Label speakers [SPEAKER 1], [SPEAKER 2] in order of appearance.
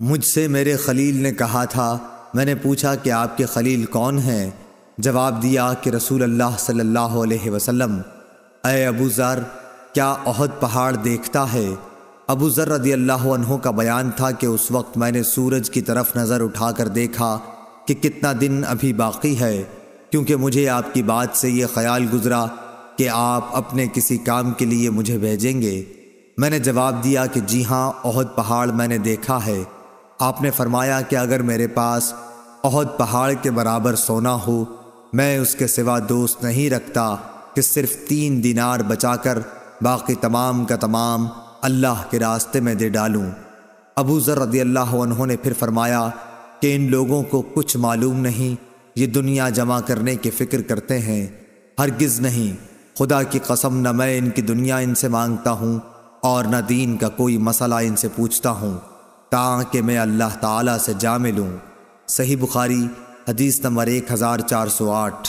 [SPEAKER 1] मुझसे मेरे खलील ने कहा था, मैंने पूछा कि आपके खलील कौन हैं? जवाब दिया कि रसूल अल्लाह सल्लल्लाहु अलैहि वसल्लम अय अबू ज़र, क्या अहद पहाड़ देखता है? अबू ज़र रदी अल्लाह का बयान था कि उस वक्त मैंने सूरज की तरफ़ नज़र उठाकर देखा कि कितना दिन अभी बाकी है, क्योंकि मुझे आपकी बात से ये ख्याल गुजरा कि आप अपने किसी काम के लिए मुझे भेजेंगे। मैंने जवाब दिया कि जी हाँ अहद पहाड़ मैंने देखा है। आपने फरमाया कि अगर मेरे पास अहद पहाड़ के बराबर सोना हो, मैं उसके सिवा दोस्त नहीं रखता कि सिर्फ़ तीन दिनार बचाकर बाकी तमाम का तमाम अल्लाह के रास्ते में दे डालूं। अबू ज़र रदी अल्लाह उन्होंने फिर फरमाया कि इन लोगों को कुछ मालूम नहीं, ये दुनिया जमा करने की फ़िक्र करते हैं। हरगिज़ नहीं, खुदा की कसम न मैं इनकी दुनिया इनसे माँगता हूँ और न दीन का कोई मसला इनसे पूछता हूँ। ताकि मैं अल्लाह ताला से जा मिलूँ सही बुखारी, हदीस नंबर एक हज़ार चार सौ आठ।